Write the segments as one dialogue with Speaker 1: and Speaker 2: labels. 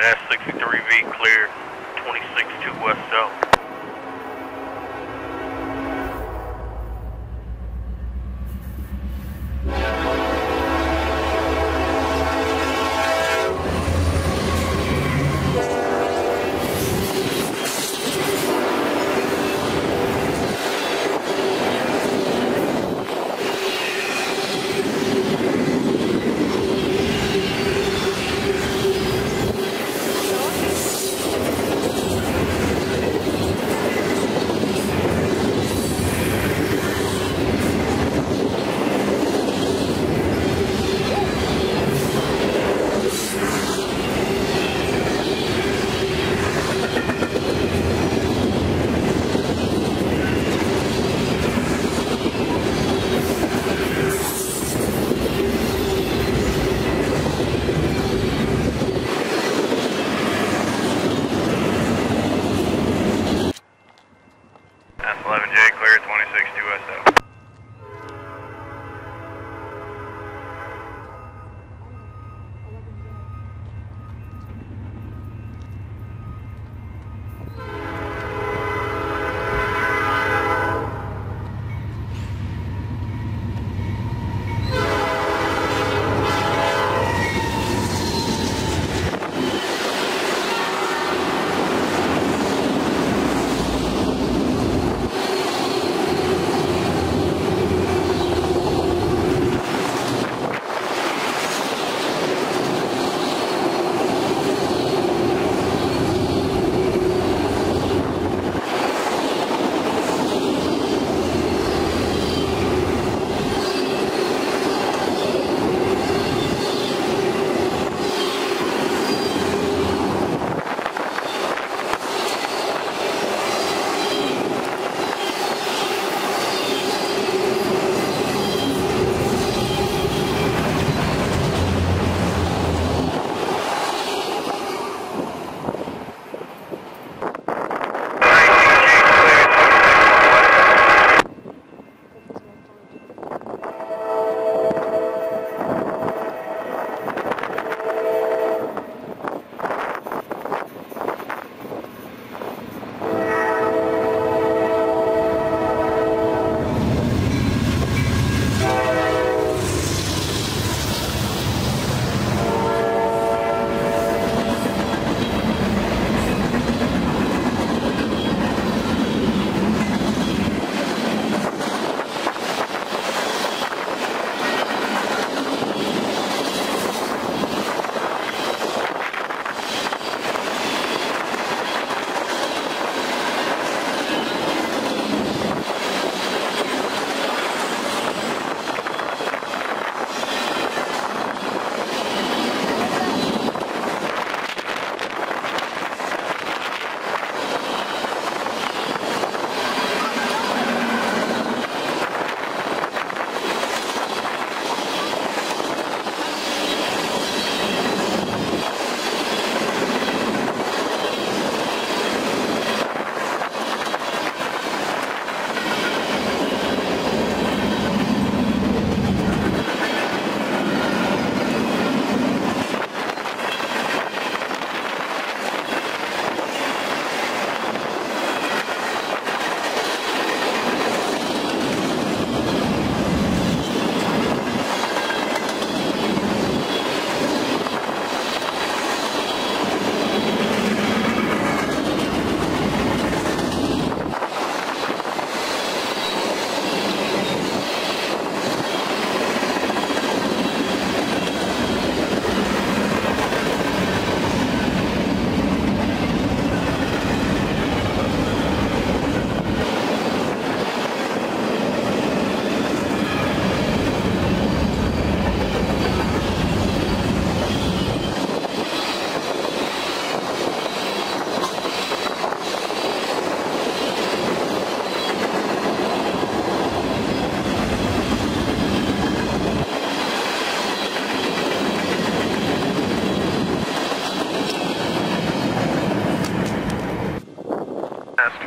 Speaker 1: S63V clear, 262 West South. 26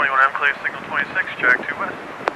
Speaker 1: 2SO. S21M, clear signal 26, track 2 west.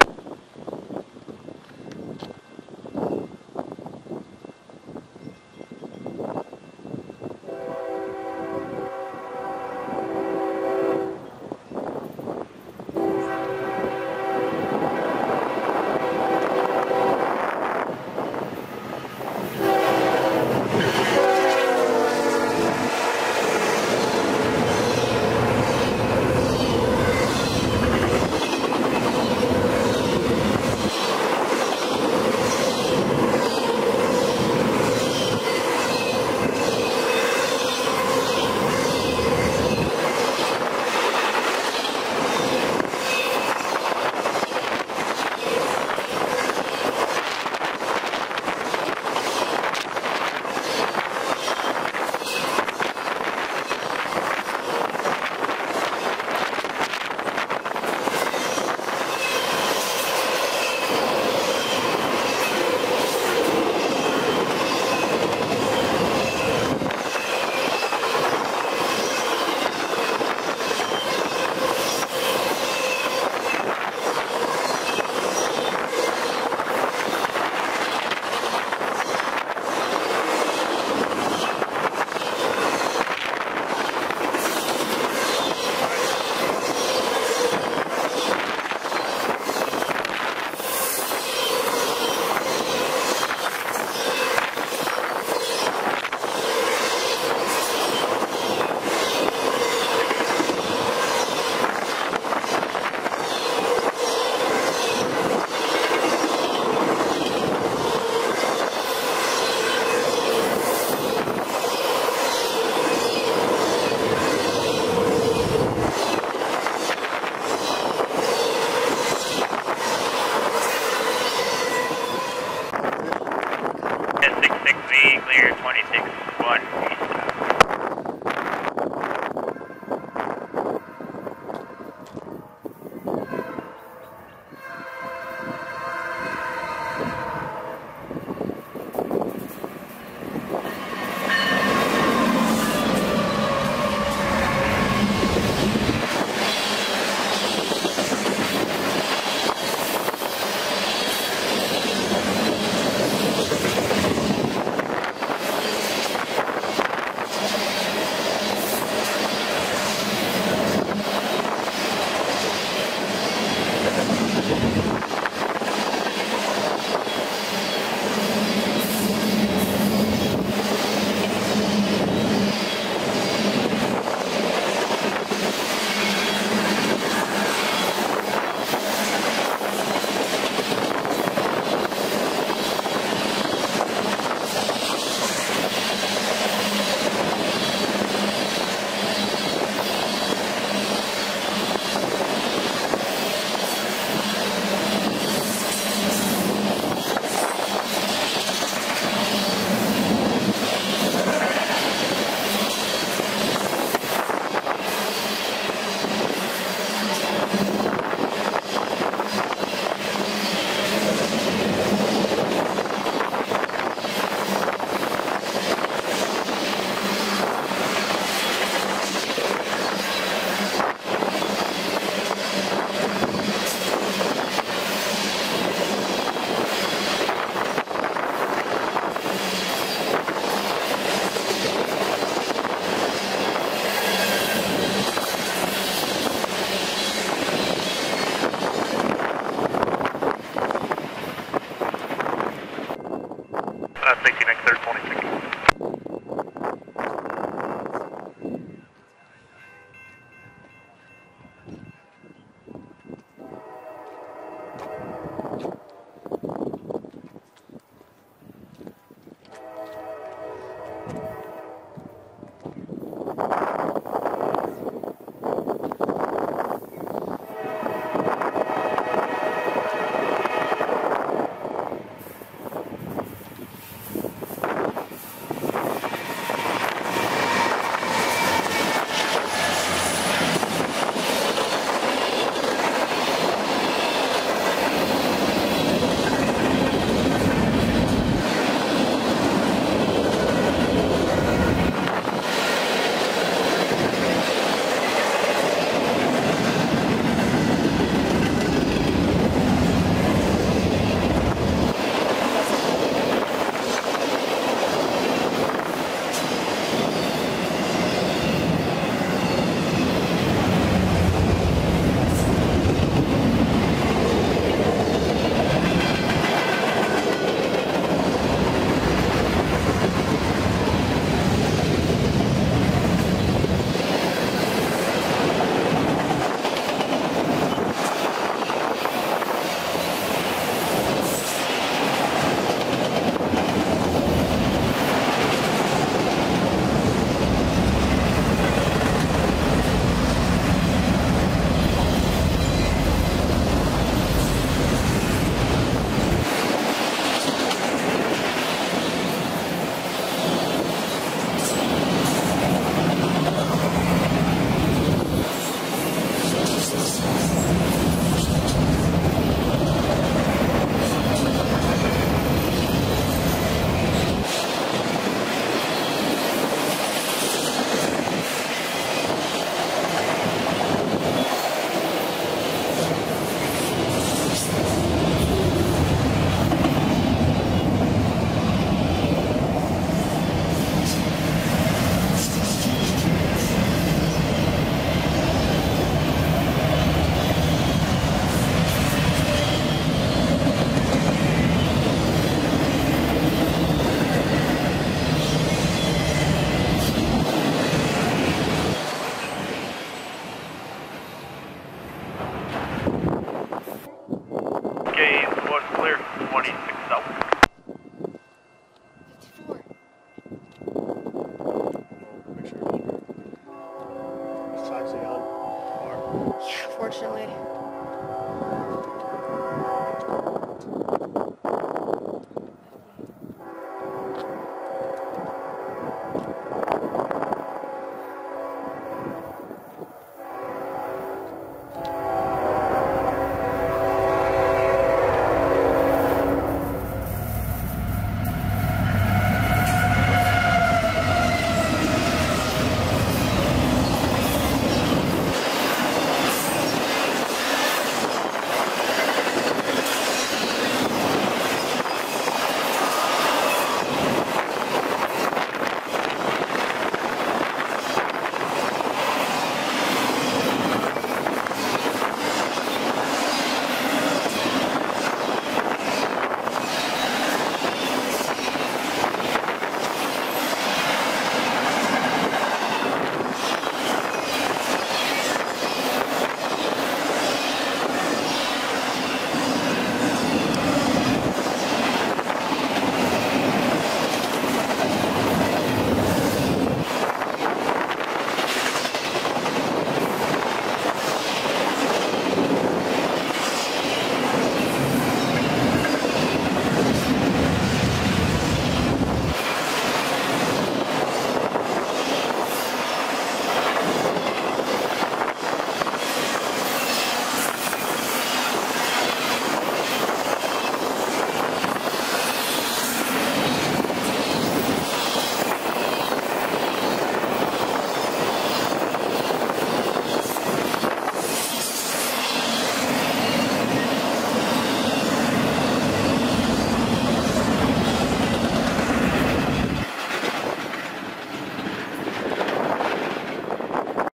Speaker 2: one.